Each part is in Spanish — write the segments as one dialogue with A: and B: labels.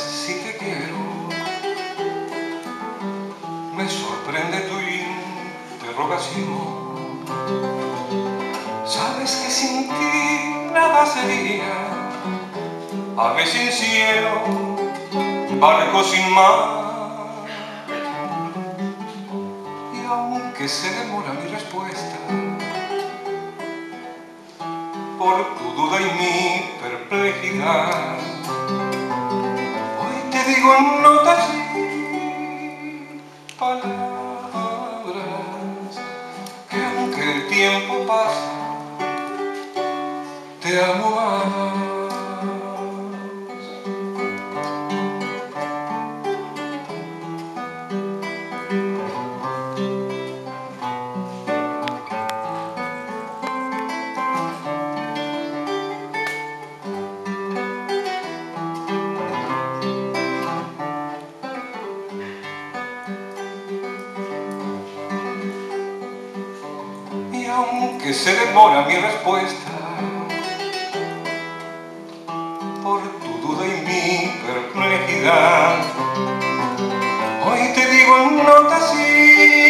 A: si te quiero. Me sorprende tu interrogación. Sabes que sin ti nada sería ave sin cielo, barco sin mar. Y aunque se demora mi respuesta, por tu duda y mi perplejidad, en notas y palabras que aunque el tiempo pasa, te amo aunque se demora mi respuesta, por tu duda y mi perplejidad, hoy te digo en notas y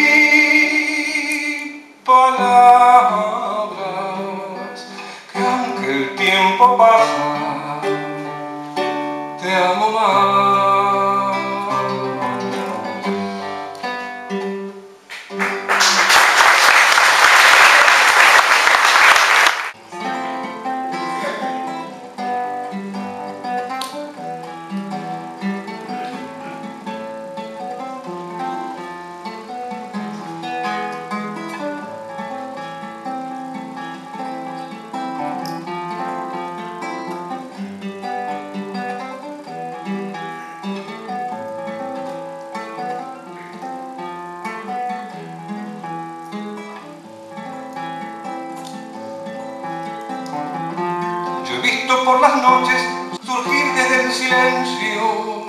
A: por las noches surgir desde el silencio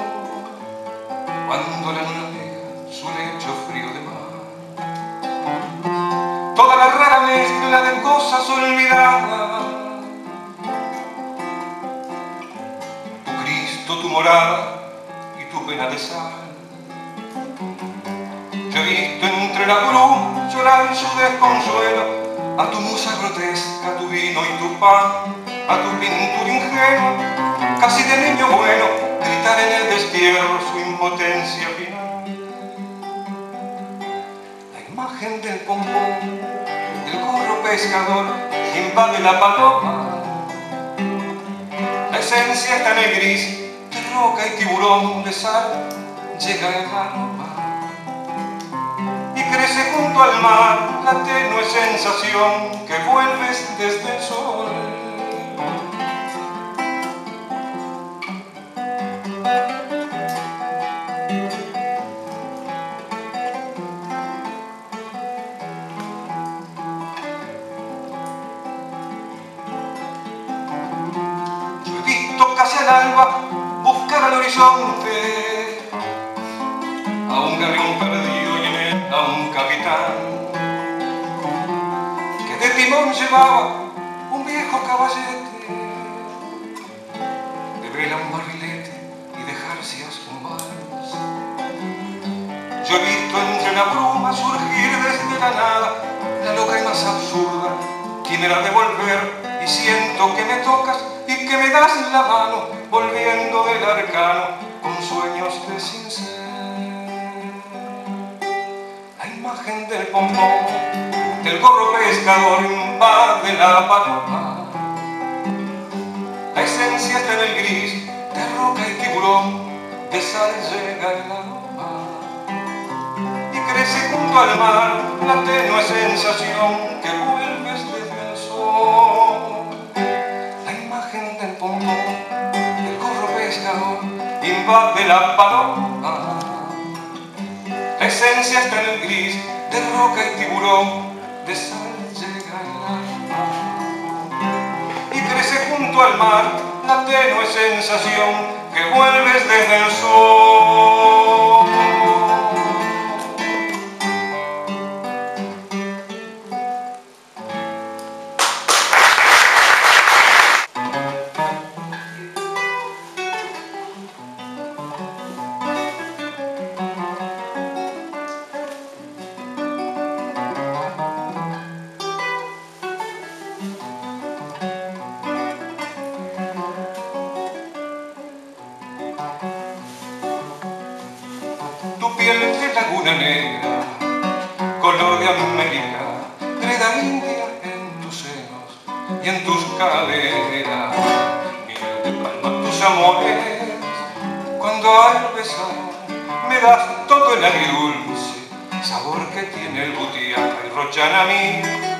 A: cuando la luna deja su lecho frío de mar. Toda la rara mezcla de cosas olvidadas. Tu Cristo, tu morada y tu pena de sal. Yo he visto entre la bruma llorar su desconsuelo a tu musa grotesca, tu vino y tu pan, a tu pintura ingenua, casi de niño bueno, gritar en el destierro su impotencia final. La imagen del pompón, del gorro pescador, que invade la paloma, la esencia está en el gris, de roca y tiburón, de sal, llega el aroma y crece junto al mar la tenue sensación que vuelves desde el sol. Alba buscar al horizonte. A un galeón perdido y en él a un capitán. Que de timón llevaba un viejo caballete. De vela un barrilete y dejarse a su. Yo he visto entre la bruma surgir desde la nada la loca y más absurda. Quimera de volver y siento que me tocas y que me das la mano volviendo del arcano con sueños de sincero la imagen del pompón, del gorro pescador invade la paloma. La esencia está en el gris, de roca y tiburón, de sal llega el aroma. Y crece junto al mar la tenue sensación invade la paloma. La esencia está en el gris de roca y tiburón, de sal llega el alma. Y crece junto al mar la tenue sensación que vuelves desde el sol. Laguna negra, color de América, greda india en tus senos y en tus caderas. Miel de palma tus amores, cuando al besar me das todo el agridulce sabor que tiene el butiá y rochana mí.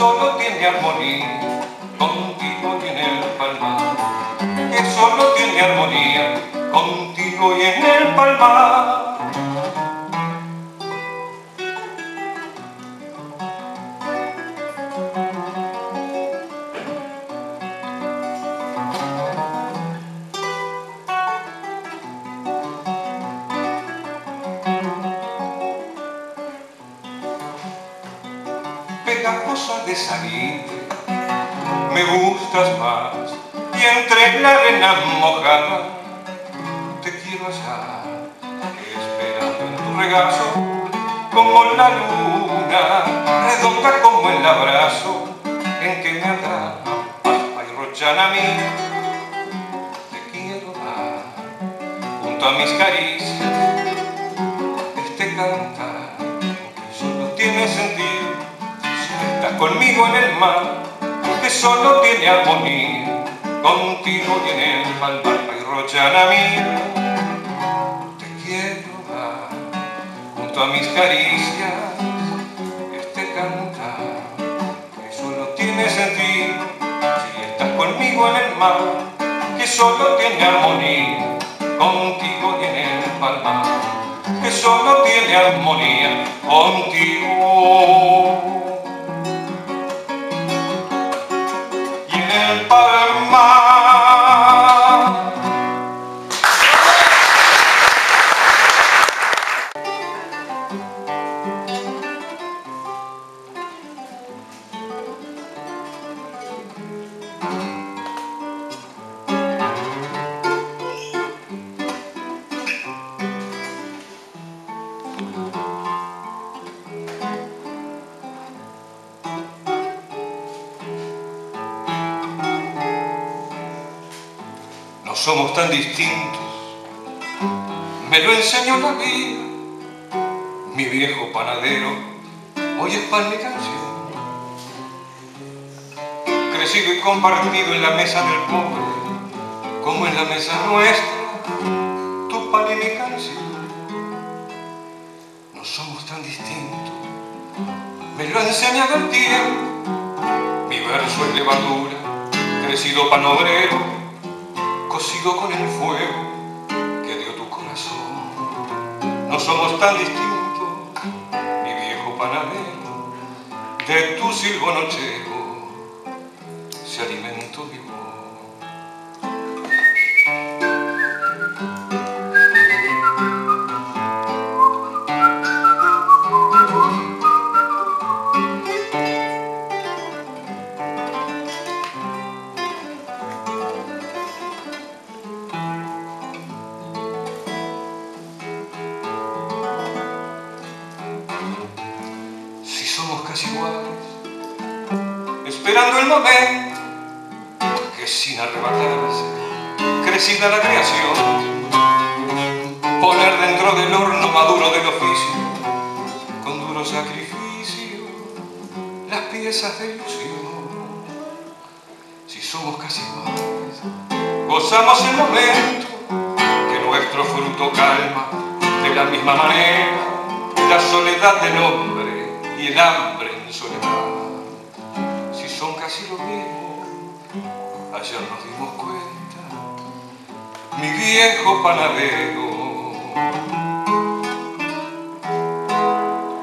A: Solo tiene armonía contigo y en el palmar, que solo tiene armonía contigo y en el palmar. De salir, me gustas más y entre la arena mojada te quiero hallar, esperando en tu regazo como la luna, redonda como el abrazo en que me atrapa y rochana a mí. Te quiero dar junto a mis caricias este cantar conmigo en el mar, que solo tiene armonía, contigo y en el palmar y rochana mía. Te quiero dar, junto a mis caricias, este cantar, que solo tiene sentido, si estás conmigo en el mar, que solo tiene armonía, contigo y en el palmar, que solo tiene armonía, contigo. El somos tan distintos, me lo enseñó la vida. Mi viejo panadero, hoy es pan mi canción. Crecido y compartido en la mesa del pobre, como en la mesa nuestra, tu pan y mi canción. No somos tan distintos, me lo enseña el tiempo. Mi verso es levadura, crecido pan obrero, cocido con el fuego que dio tu corazón. No somos tan distintos, mi viejo panadero, de tu silbo nochero se alimento vivo. Si casi iguales, esperando el momento que sin arrebatarse crecida la creación, poner dentro del horno maduro del oficio, con duro sacrificio, las piezas de ilusión. Si somos casi iguales, gozamos el momento que nuestro fruto calma de la misma manera la soledad del hombre y el hambre en soledad. Si son casi lo mismo, ayer nos dimos cuenta, mi viejo panadero,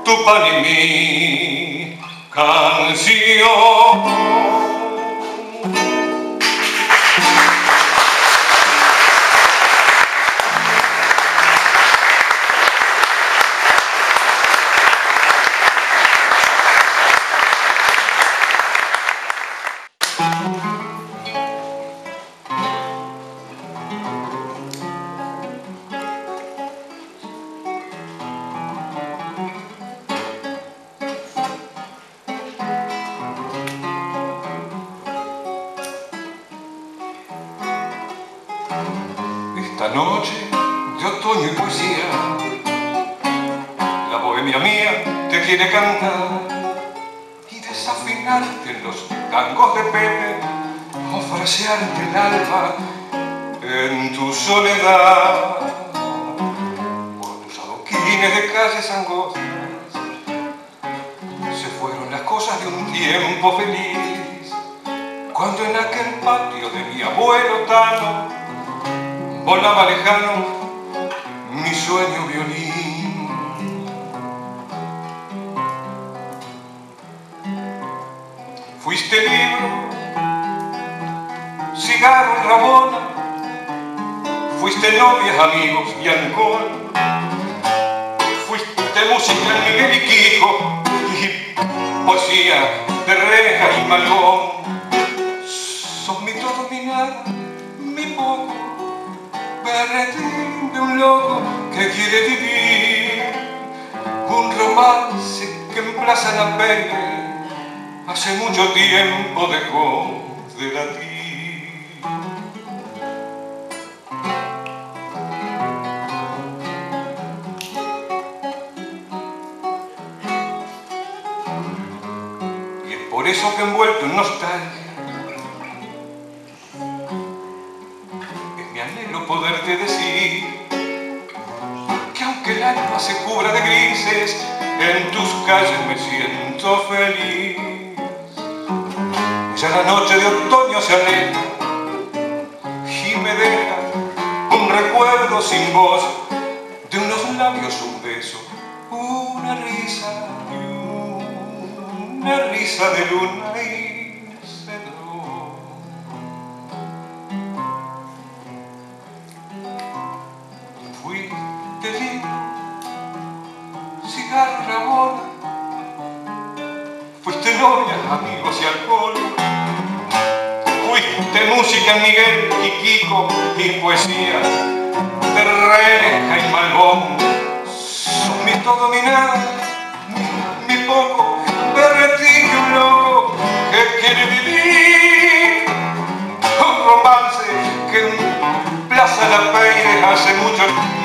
A: tu pan y mi canción. Noche de otoño y poesía, la bohemia mía te quiere cantar y desafinarte en los tangos de Pepe o frasearte el alma en tu soledad. Por tus adoquines de calles angostas se fueron las cosas de un tiempo feliz cuando en aquel patio de mi abuelo Tano volaba lejano mi sueño violín. Fuiste libro, cigarro y rabona, fuiste novias, amigos y alcohol, fuiste música Miguel y Quijo y poesía de reja y malón. Sos mi todo, mi nada, mi poco berretín de un loco que quiere vivir un romance que en Plaza La Peña hace mucho tiempo dejó de latir. Y es por eso que envuelto en nostalgia se cubra de grises, en tus calles me siento feliz. Ya la noche de otoño se aleja y me deja un recuerdo sin voz de unos labios, un beso, una risa, una risa de luna y cigarro Fuiste novia, amigos y alcohol. Fuiste música Miguel y Kiko y poesía de reja y malbón. Sos mi todo, mi nada, mi, mi poco, berretillo un loco que quiere vivir un romance que en Plaza La Peire hace mucho tiempo